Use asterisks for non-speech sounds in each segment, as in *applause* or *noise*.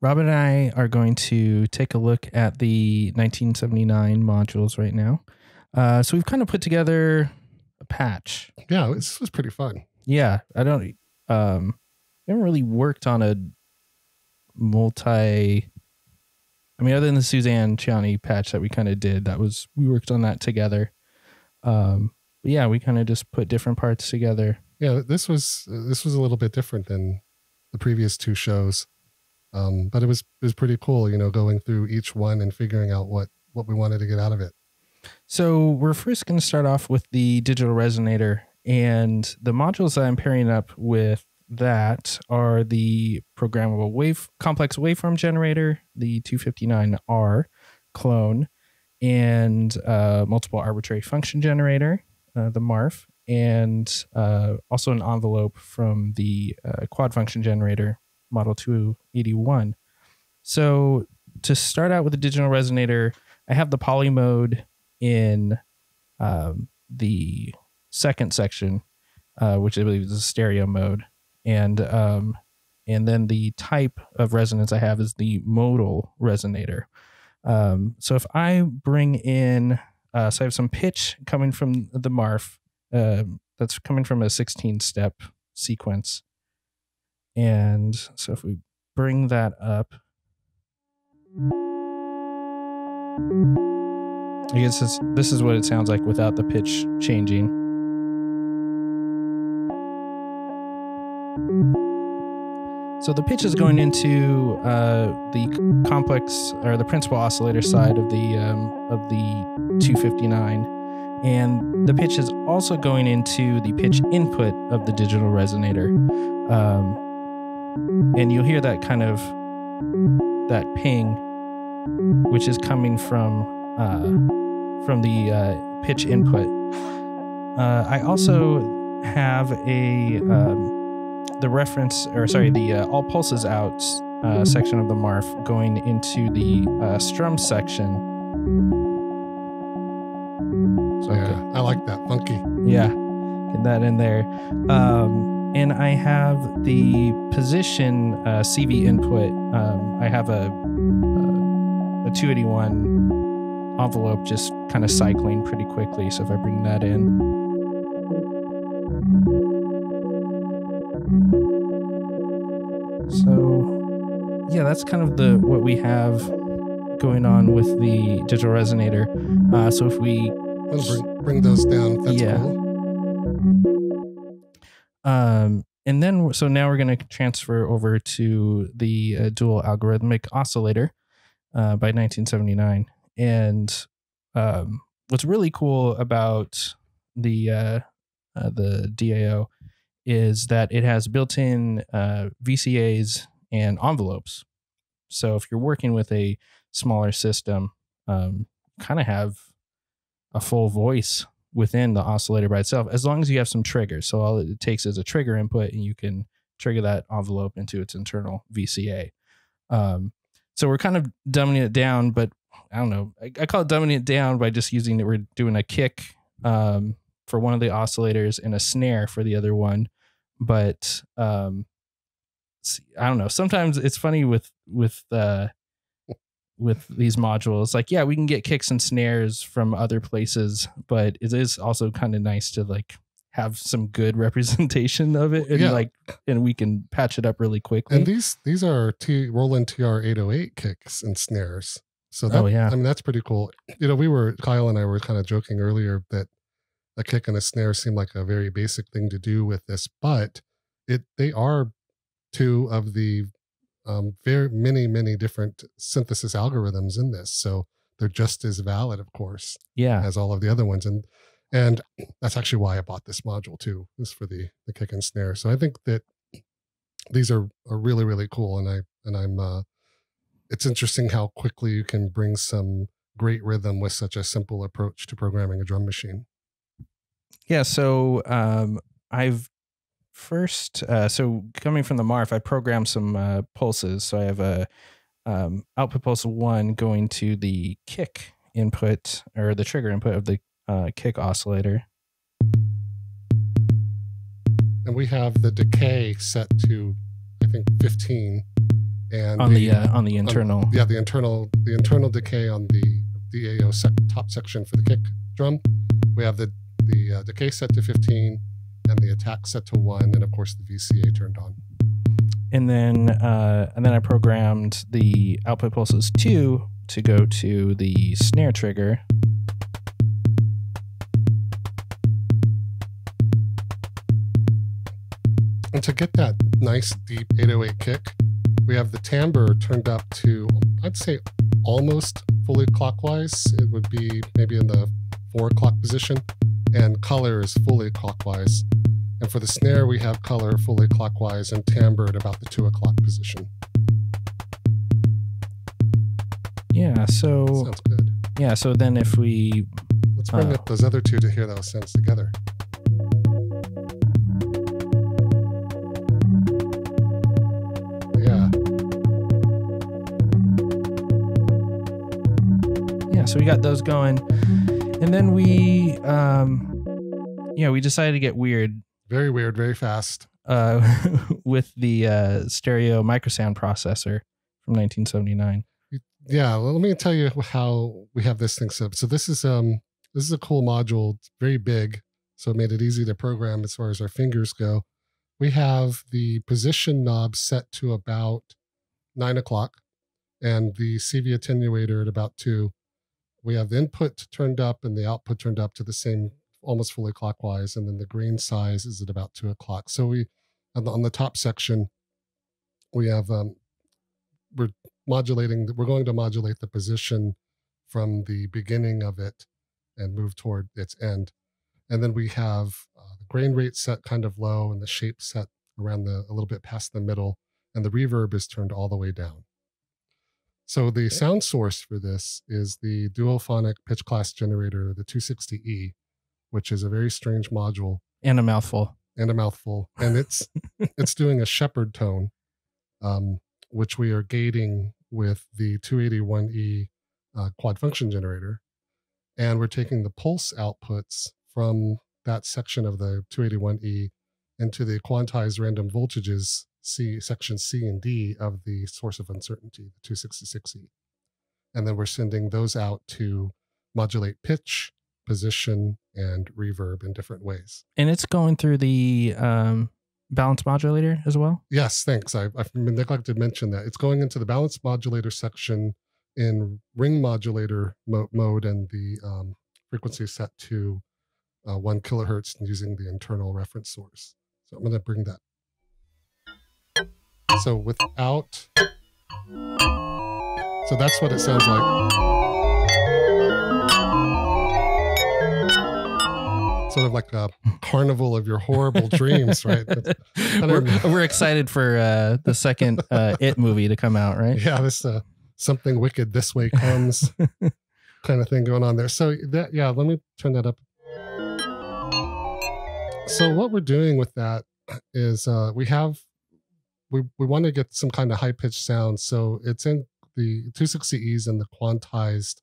Robert and I are going to take a look at the 1979 modules right now. Uh, so we've kind of put together a patch. Yeah, this was pretty fun. Yeah, I don't. Um, I haven't really worked on a multi. I mean, other than the Suzanne Ciani patch that we kind of did, that was we worked on that together. Um, but yeah, we kind of just put different parts together. Yeah, this was this was a little bit different than the previous two shows, um, but it was it was pretty cool. You know, going through each one and figuring out what what we wanted to get out of it. So we're first going to start off with the digital resonator, and the modules that I'm pairing up with that are the programmable wave complex waveform generator, the 259R clone, and uh, multiple arbitrary function generator, uh, the MARF, and uh, also an envelope from the uh, quad function generator, model 281. So to start out with the digital resonator, I have the poly mode in um, the second section, uh, which I believe is a stereo mode, and um, and then the type of resonance I have is the modal resonator. Um, so if I bring in, uh, so I have some pitch coming from the MARF uh, that's coming from a 16 step sequence, and so if we bring that up. I guess this, this is what it sounds like without the pitch changing. So the pitch is going into uh, the complex or the principal oscillator side of the um, of the 259, and the pitch is also going into the pitch input of the digital resonator, um, and you'll hear that kind of that ping, which is coming from uh, from the uh, pitch input. Uh, I also have a um, the reference, or sorry, the uh, all pulses out uh, section of the MARF going into the uh, strum section. So yeah, I like that funky. Yeah, get that in there. Um, and I have the position uh, CV input. Um, I have a a 281 envelope just kind of cycling pretty quickly. So if I bring that in. So yeah, that's kind of the what we have going on with the digital resonator. Uh, so if we bring, bring those down. That's Yeah. cool. Um, and then, so now we're going to transfer over to the uh, dual algorithmic oscillator uh, by 1979. And um, what's really cool about the uh, uh, the DAO is that it has built-in uh, VCAs and envelopes. So if you're working with a smaller system, um, kind of have a full voice within the oscillator by itself, as long as you have some triggers. So all it takes is a trigger input, and you can trigger that envelope into its internal VCA. Um, so we're kind of dumbing it down, but I don't know. I, I call it dumbing it down by just using that we're doing a kick um, for one of the oscillators and a snare for the other one. But um, I don't know. Sometimes it's funny with with uh, with these modules. Like, yeah, we can get kicks and snares from other places, but it is also kind of nice to like have some good *laughs* representation of it and Yeah. like and we can patch it up really quickly. And these these are T Roland TR 808 kicks and snares. So oh, that, Oh, yeah. I mean that's pretty cool. You know, we were Kyle and I were kind of joking earlier that a kick and a snare seem like a very basic thing to do with this, but it they are two of the um, very many many different synthesis algorithms in this. So they're just as valid, of course, yeah. as all of the other ones. And and *clears throat* that's actually why I bought this module too, is for the the kick and snare. So I think that these are are really really cool, and I and I'm uh, it's interesting how quickly you can bring some great rhythm with such a simple approach to programming a drum machine. Yeah, so um, I've first, uh, so coming from the MARF, I programmed some uh, pulses. So I have a um, output pulse one going to the kick input or the trigger input of the uh, kick oscillator. And we have the decay set to I think 15 and on the, uh, on the internal. yeah, the internal the internal decay on the DAO sec- top section for the kick drum. We have the the uh, decay set to 15 and the attack set to one, and of course the VCA turned on. and then uh, and then I programmed the output pulses two to go to the snare trigger. And to get that nice deep 808 kick, we have the timbre turned up to, I'd say, almost fully clockwise. It would be maybe in the four o'clock position, and color is fully clockwise. And for the snare, we have color fully clockwise and timbre at about the two o'clock position. Yeah. So Sounds good. yeah. So then if we Let's bring Uh, up those other two to hear those sounds together. Yeah, yeah. So we got those going, and then we um yeah we decided to get weird very weird, very fast. uh *laughs* with the uh stereo microsound processor from 1979. Yeah, well, let me tell you how we have this thing set up. So this is um this is a cool module. It's very big, so it made it easy to program as far as our fingers go. We have the position knob set to about nine o'clock, and the CV attenuator at about two. We have the input turned up and the output turned up to the same, almost fully clockwise, and then the grain size is at about two o'clock. So we on the, on the top section, we have um, we're modulating we're going to modulate the position from the beginning of it and move toward its end. And then we have uh, the grain rate set kind of low and the shape set around the a little bit past the middle and the reverb is turned all the way down. So the sound source for this is the duophonic pitch class generator the 260e which is a very strange module. And a mouthful. and a mouthful. And it's *laughs* it's doing a Shepard tone um, which we are gating with the 281e uh, quad function generator. And we're taking the pulse outputs from that section of the 281e into the quantized random voltages c section c and d of the source of uncertainty the 266e and then we're sending those out to modulate pitch position and reverb in different ways And it's going through the um balance modulator as well. Yes, thanks. I, I've neglected to mention that. It's going into the balance modulator section in ring modulator mo- mode and the um, frequency is set to uh, one kilohertz using the internal reference source. So I'm going to bring that. So without. So that's what it sounds like. Sort of like a carnival of your horrible dreams, right? *laughs* We're, we're excited for uh, the second uh, It movie to come out, right? yeah this uh something wicked this way comes *laughs* kind of thing going on there so that yeah let me turn that up so what we're doing with that is uh we have we we want to get some kind of high pitched sound so it's in the 260es in the quantized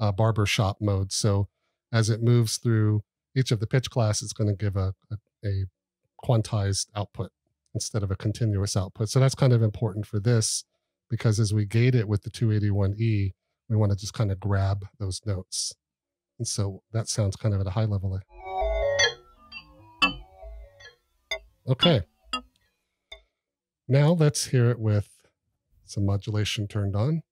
uh, barbershop mode so as it moves through each of the pitch class is going to give a, a a quantized output instead of a continuous output so that's kind of important for this because as we gate it with the 281E, we want to just kind of grab those notes. And so that sounds kind of at a high level. Okay. Now let's hear it with some modulation turned on.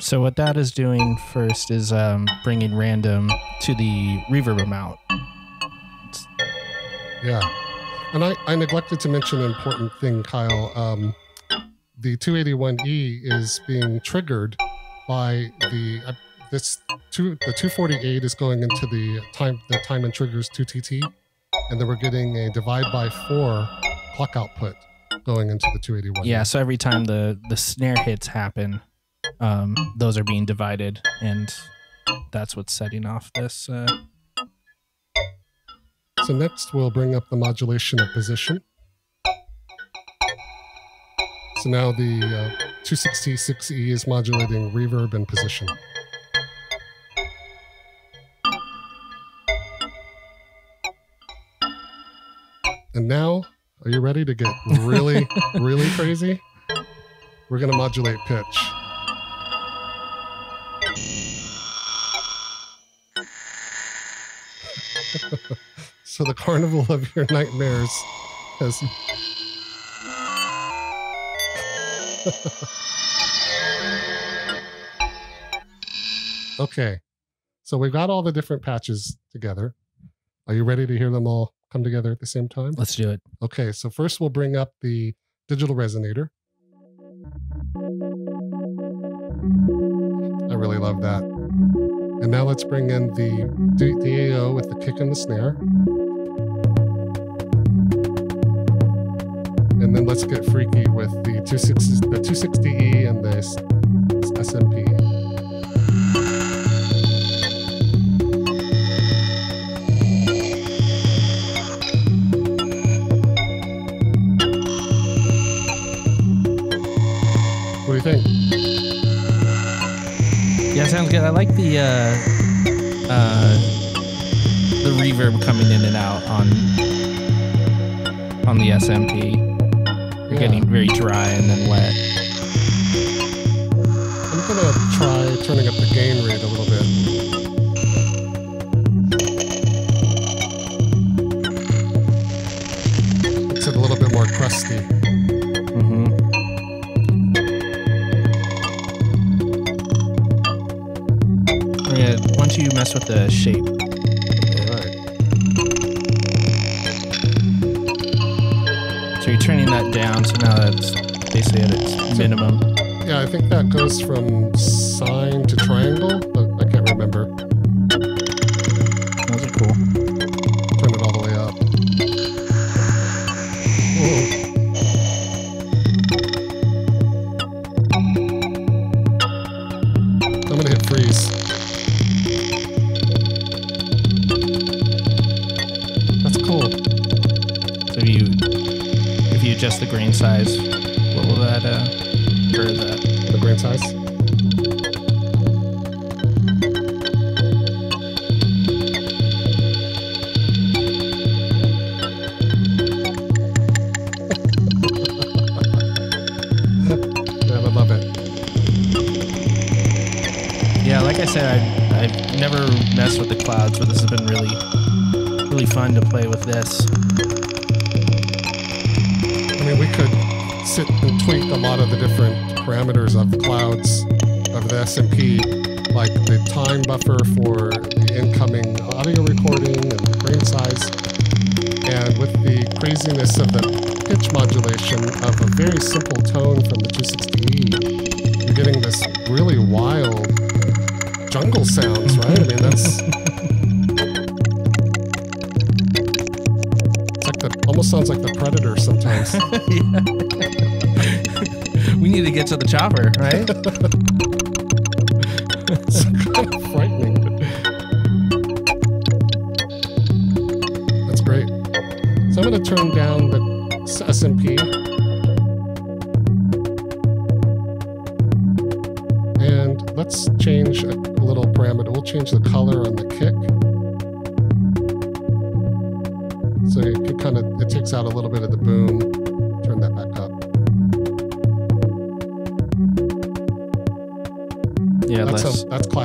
So what that is doing first is um, bringing random to the reverb amount. Yeah. And I, I neglected to mention an important thing, Kyle. Um, the 281E is being triggered by the uh, this two the 248 is going into the time the time and triggers 2TT, and then we're getting a divide by four clock output going into the 281. Yeah, so every time the the snare hits happen, um, those are being divided, and that's what's setting off this. Uh... So next, we'll bring up the modulation of position. So now the uh, 266E is modulating reverb and position. And now, are you ready to get really, *laughs* really crazy? We're going to modulate pitch. *laughs* so the carnival of your nightmares has. *laughs* okay. So we've got all the different patches together. Are you ready to hear them all come together at the same time? Let's do it. Okay, so first we'll bring up the digital resonator. I really love that. And now let's bring in the DAO with the kick and the snare. And then let's get freaky with the 260, the 260E and the SMP. Sounds good. I like the uh, uh, the reverb coming in and out on on the SMP. You're Yeah. getting very dry and then wet. I'm gonna try turning up the grain rate a little bit. Makes it a little bit more crusty. You mess with the shape, so you're turning that down, so now that's basically at its minimum. Yeah, I think that goes from sine to triangle, but I can't remember. Size, what will that uh, or that? The grain size. *laughs* yeah, I love it. Yeah, like I said, I I've never messed with the clouds, but this has been really really fun to play with this. Lot of the different parameters of clouds of the SMP, like the time buffer for the incoming audio recording and the grain size. And with the craziness of the pitch modulation of a very simple tone from the 260E, you're getting this really wild jungle sounds, right? I mean, that's. *laughs* It's like the almost sounds like the predator sometimes. *laughs* we need to get to the chopper, right? *laughs* it's frightening. That's great. So I'm going to turn down the S- SMP. And let's change a little parameter. We'll change the color on the kick. So it can kind of, it takes out a little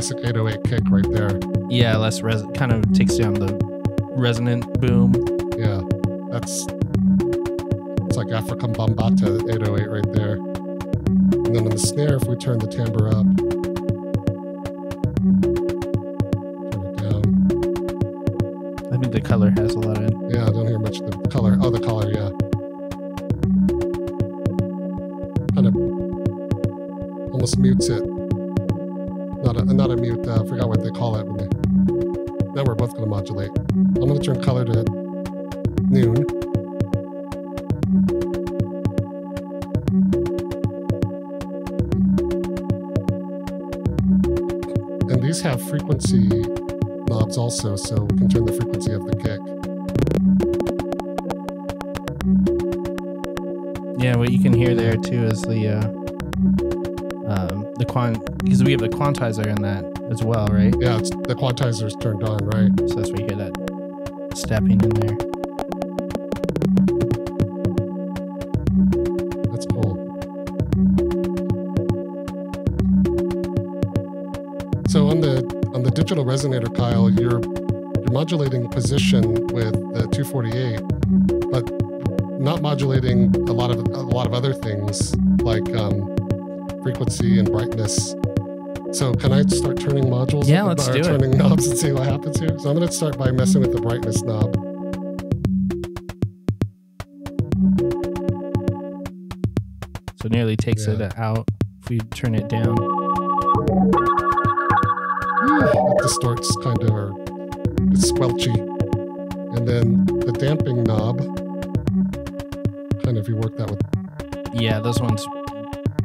classic 808 kick right there. yeah, less res. Kind of takes down the resonant boom. Yeah, that's it's like Afrika Bambaataa 808 right there. And then on the snare, if we turn the timbre up, turn it down. I think the color these have frequency knobs also, so we can turn the frequency of the kick. Yeah, what you can hear there too is the uh, um, the quant because we have the quantizer in that as well, right? Yeah, it's, the quantizer's turned on, right? So that's where you hear that stepping in there. Digital resonator, Kyle, you're you're modulating position with the 248, but not modulating a lot of a lot of other things like um, frequency and brightness. So can I start turning modules? Yeah, let's do it. turning knobs and see what happens here. So I'm going to start by messing with the brightness knob. So nearly takes Yeah. it out if we turn it down. Distorts kind of or it's squelchy. And then the damping knob, kind of you work that with. Yeah, those ones,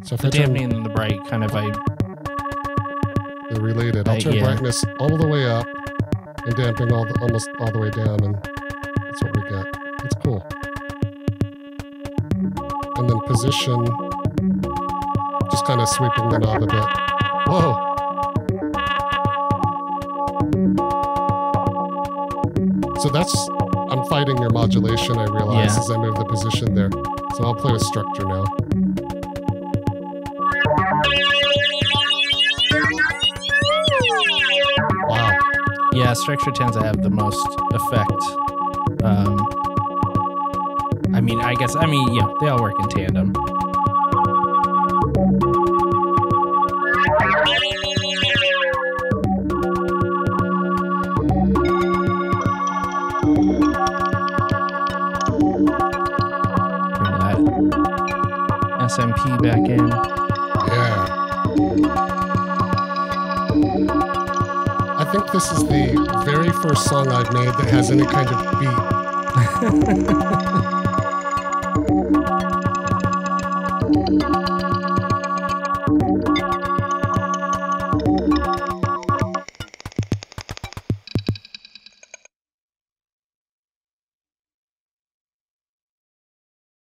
So if the I turn and the bright kind of, I, they're related, I'll Uh, turn yeah. brightness all the way up and damping all the, almost all the way down, and that's what we get. It's cool. And then position, just kind of sweeping the knob a bit. Whoa. So that's I'm fighting your modulation. I realize Yeah. as I move the position there. So I'll play with structure now. Wow. yeah, structure tends to have the most effect. Um, I mean, I guess, I mean, yeah, they all work in tandem. SMP back in. Yeah. I think this is the very first song I've made that has any kind of beat. *laughs*